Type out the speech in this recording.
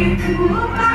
you.